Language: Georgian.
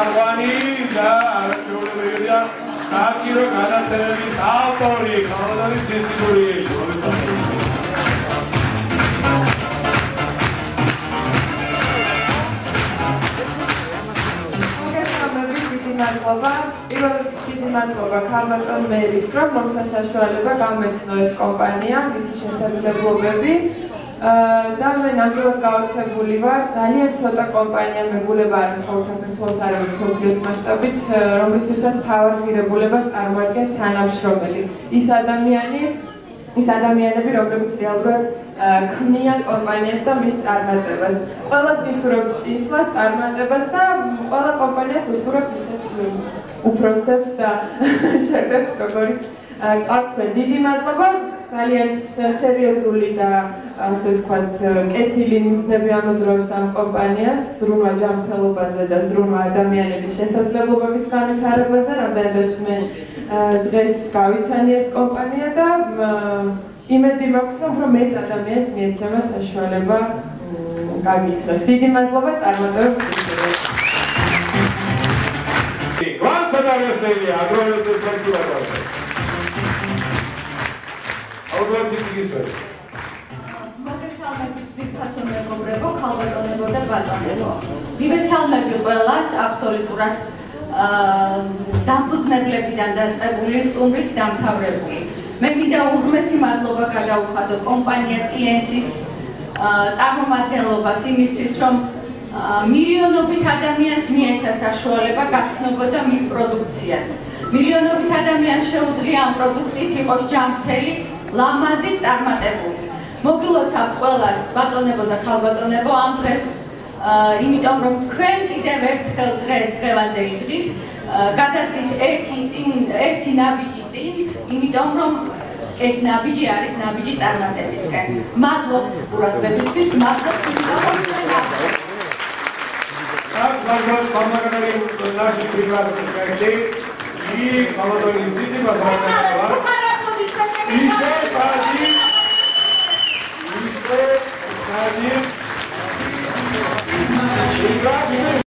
წამყვანი და არაჩვეულებრივი და საჭირო განათლების ავტორი კალდარის ინსტიტუტი გოლიტა მადლობა. პირველ რიგში მადლობა ქალბატონ მერის, რომ მომსასაშუალება გამეცნო ეს კომპანია, მისი შესაძლებლობები და მე ნამდვილად გავაცებული ვარ. ძალიან ცოტა კომპანია მეგულება არ მხოლოდ საქართველოს არამედ მსოფლიოს მასშტაბით რომლისთვისაც თავად ღირებულებას წარმოადგენს თანამშრომელი. ის ადამიანი ის ადამიანები რომლებიც რეალურად ქმნიან კომპანიას და მის წარმატებას. ყველას მისურვებს წისვლას წარმატებას და ყველა კომპანიას უსურვებს ისეთ უფროსებს და შეფებს როგორიც კარტვე დიდი მადლობა. ძალიან სერიოზული და ასე ვთქვათ კეთილი მიზნები ამოძრავებს ამ კომპანიას. ზრუნვა ჯანმრთელობაზე და ზრუნვა ადამიანების შესაძლებლობების განვითარებაზე რამდენადაც მე დღეს გავიცანი ეს კომპანია და იმედი მაქვს რომ მეტ ადამიანს მიეცემა საშუალება გამიცნოს დიდი მადლობა წარმატებებს გისურვებთ გვანცა და რესელი აგრონომიკის ის მოგესალმებით ძირფასო მეგობრებო, ქალბატონებო და ბატონებო. მივესალმები ყველას აბსოლუტურად აა დამფუძნებლებიდან დაწყებული სტუმრით დამთავრებული. მე მინდა უღმესი მადლობა გადავუხადო კომპანია TNS-ის წარმომადგენლობას იმისთვის, რომ მილიონობით ადამიანს მიეცა საშუალება გაცნობოდა მის პროდუქციას. მილიონობით ადამიანს შეუძლია ამ პროდუქტით იყოს ჯამრთელი, ლამაზი, წარმატებული. მოგილოცავთ ყველას, ბატონებო და ქალბატონებო, ამ დღეს იმიტომ რომ თქვენ კიდევ ერთხელ დღეს დღევანდე იდგით, გადადგით ერთი წინ, ერთი ნაბიჯი წინ, იმიტომ რომ ეს ნაბიჯი არის ნაბიჯი წარმატებისკენ. მადლობთ ყურადღებისთვის, მადლობთ იმიტომ რომ თქვენ მადლობთ. მადლობთ გამაგნარი ნაში პირველ პროექტი E falando em